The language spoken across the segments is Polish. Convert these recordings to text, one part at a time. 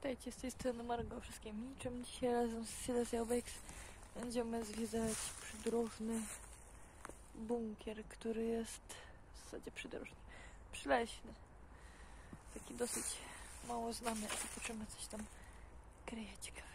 Witajcie, z tej strony Margo wszystkim niczym. Dzisiaj razem z Silesia Bakes będziemy zwiedzać przydrożny bunkier, który jest w zasadzie przydrożny, przyleśny. Taki dosyć mało znany, zobaczymy coś tam kryje ciekawego.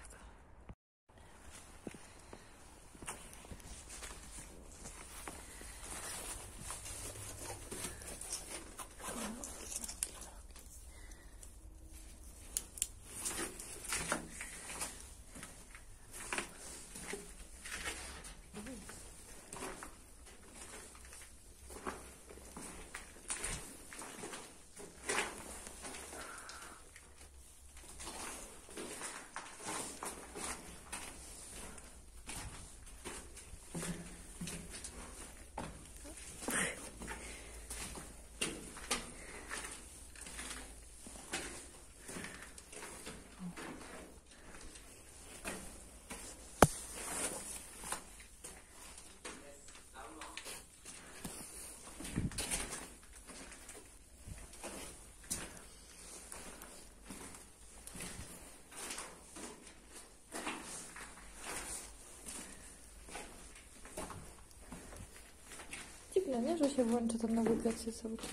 Że się włącza ta nawigacja cały czas.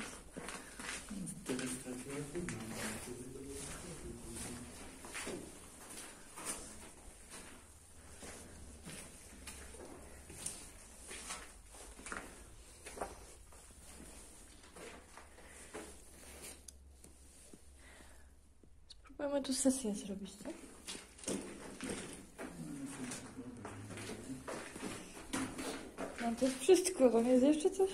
Spróbujemy tu sesję zrobić, tak? No to jest wszystko, tam jest jeszcze coś?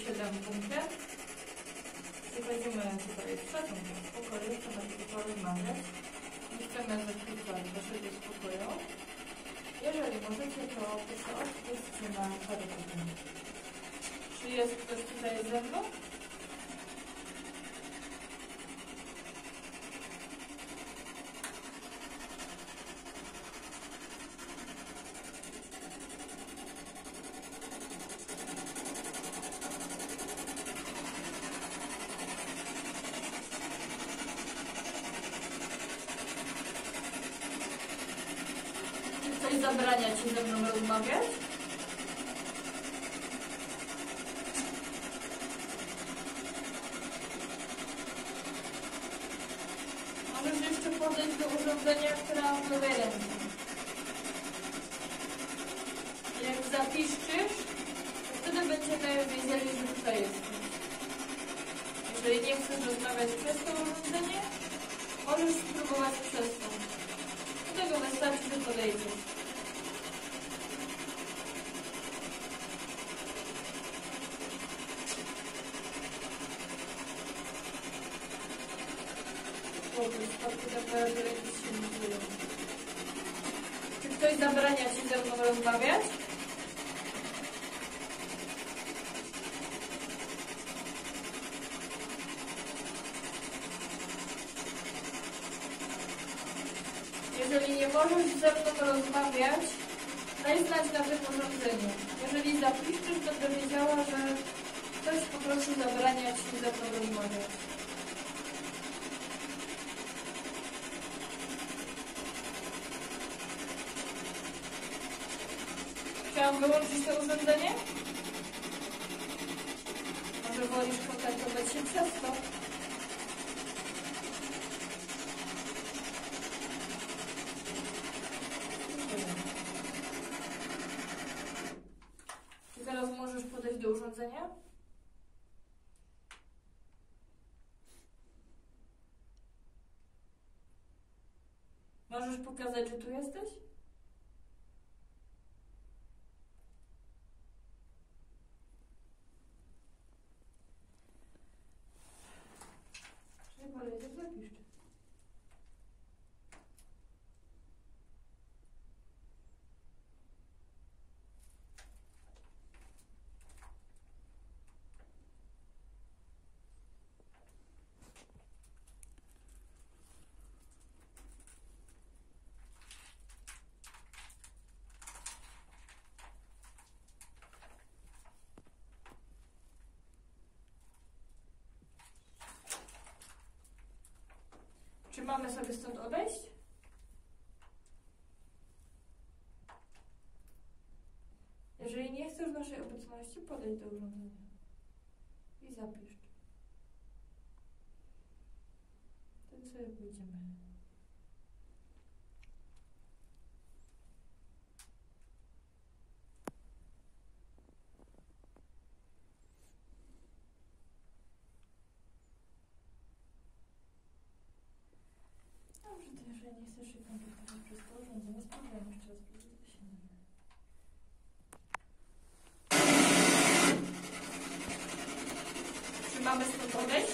7 bunkier. I będziemy tutaj przed tym pokoju, chcemy chcemy zakłócać waszego spokoju. Jeżeli możecie, to proszę odpuśćcie na parę. Czy jest ktoś tutaj ze mną? Zabrania ci ze mną rozmawiać? Możesz jeszcze podejść do urządzenia, które lewej ręce. Jak zapiszczysz, to wtedy będziemy wiedzieli, że tutaj jesteś. Jeżeli nie chcesz rozmawiać przez to urządzenie, możesz spróbować przez to. Do tego wystarczy, że podejdziesz. Się. Czy ktoś zabrania ci ze mną rozmawiać? Jeżeli nie możesz ze mną rozmawiać, daj znać na tym urządzeniu. Jeżeli zapiszesz, to będę wiedziała, że ktoś po prostu zabrania ci ze mną rozmawiać. Chciałam wyłączyć to urządzenie? Może wolisz kontaktować się przez to? Czy teraz możesz podejść do urządzenia? Możesz pokazać, że tu jesteś? Mamy sobie stąd odejść? Jeżeli nie chcesz naszej obecności, podejdź do urządzenia i zapisz. Wtedy sobie pójdziemy. Dobrze, się kontaktować przez to urządzenie, spróbujemy jeszcze raz. Czy mamy stąd odejść?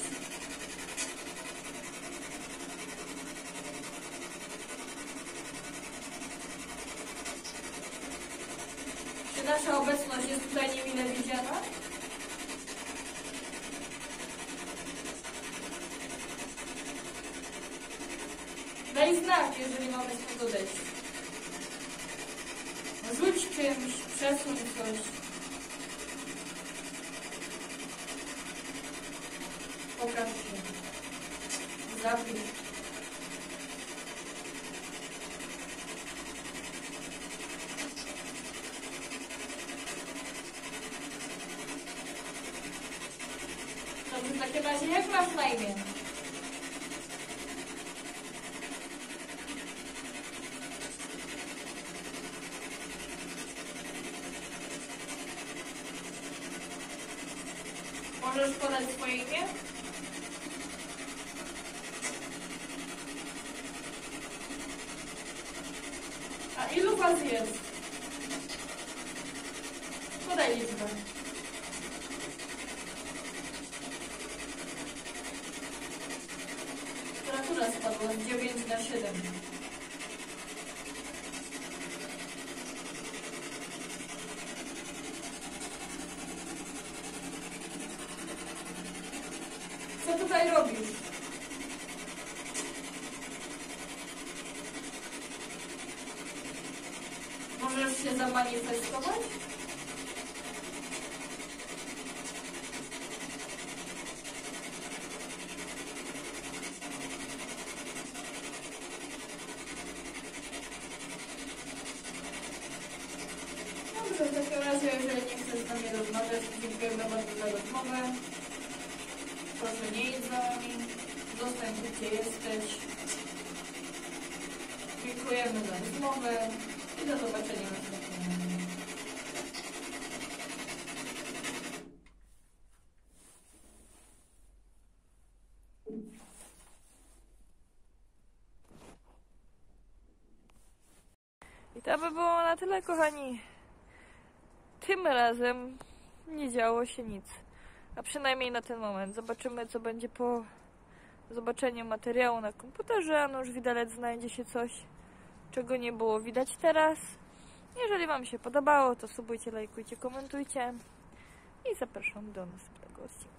Czy nasza obecność jest tutaj niemile widziana? Daj znak, jeżeli mamy stąd odejść. Rzuć czymś, przesuń coś. Pokaż się. Zapisz. Dobrze, w takim razie jak masz na imię? Możesz podać swoje imię? A ilu was jest? Podaj liczbę. Temperatura spadła z 9 na 7. Co tutaj robisz? Możesz się zamanifestować? Dobrze, w takim razie, jeżeli nie chcesz z nami rozmawiać, dziękujemy bardzo za rozmowę. Proszę nie idź za nami. Zostań gdzie jesteś. Dziękujemy za rozmowę i do zobaczenia. I to by było na tyle, kochani. Tym razem nie działo się nic. A przynajmniej na ten moment. Zobaczymy, co będzie po zobaczeniu materiału na komputerze. A nuż widelec znajdzie się coś, czego nie było widać teraz. Jeżeli Wam się podobało, to subujcie, lajkujcie, komentujcie. I zapraszam do następnego odcinka.